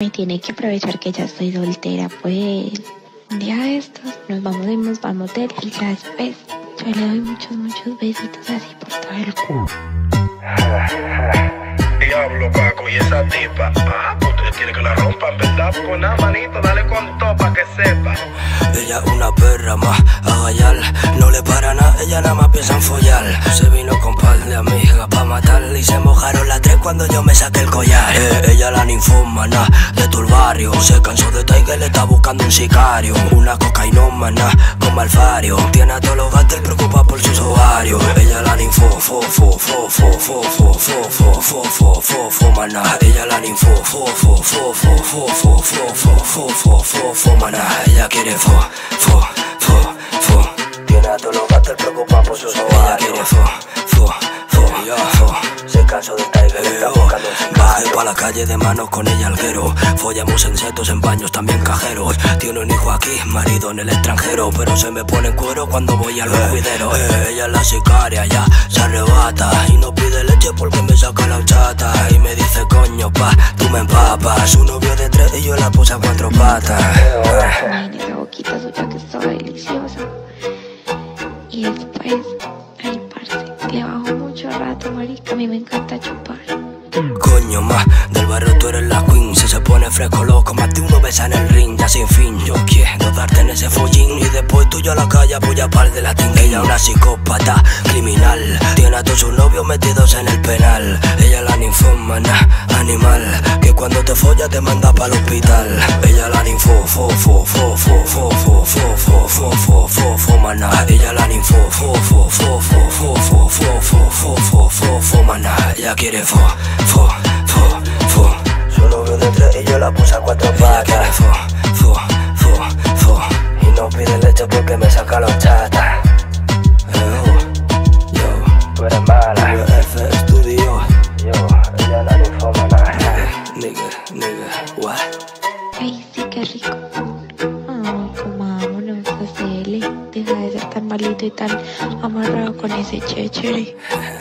Me tiene que aprovechar que ya estoy soltera, pues. Un día de estos nos vamos y nos vamos del y ya después yo le doy muchos, muchos besitos así por todo el culo. Diablo, Paco, y esa tipa. Ah, pues tú quieres que la rompan, ¿verdad? Pues nada, manito, dale con todo pa' que sepa. Ella es una perra más a nada, ella nada más piensa en follar. Se vino con par de amigas pa' matarle y se mojaron las tres cuando yo me saqué el collar. Eh, ella la ninfómana de tu barrio. Se cansó de Tiger, le está buscando un sicario. Una cocainómana como Alfario. Tiene a todos los gatos preocupa por sus ovarios. Ella la ninfo, fo, fo, fo, fo, fo, fo, fo, fo, fo, fo, fo, fo, mana. Ella la ninfo, fo, fo, fo, fo, fo, fo, fo, fo, fo, fo, fo, fo, mana. Ella quiere fo, fo, Cansó de Tiger, está buscando un. Bajé pa' la calle de manos con ella alguero. Follamos en setos, en baños, también cajeros. Tiene un hijo aquí, marido en el extranjero. Pero se me pone en cuero cuando voy al juidero. Eh, ella es la sicaria, ya se arrebata. Y no pide leche porque me saca la chata. Y me dice, coño, pa, tú me empapas. Su novio de tres y yo la puse a cuatro patas. Boquita suya que estaba mucho rato, marica. A mí me encanta chupar. Coño, más del barrio tú eres la queen. Si se pone fresco, loco, más de uno besa en el ring, ya sin fin. Yo quiero darte en ese follín. Y después tú yo a la calle apoya par de la tinga. Ella una psicópata, criminal. Tiene a todos sus novios metidos en el penal. Ella la ninfómana, animal. Que cuando te folla te manda para el hospital. Ella la ninfo, fo, fo, fo, fo, fo, fo, fo, fo, fo, fo, fo, fo, mana. Ella la ninfo, fo, fo, fo, fo, fo, fo, fo, fo, fo, fo, fo, fo, mana. Ella quiere fo, fo, fo, fo. Su novio de tres y yo la puse a cuatro patas. Ella quiere fo, fo, fo, fo. Y no pide leche porque me saca los chatas. Yo, yo, tú eres mala. Yo, F Studio. Yo, ella la ninfómana. Nigga, nigga, what? Ay, sí, qué rico. Ay, comámonos, hacele. Deja de ser tan malito y tan amarrado con ese chéchere.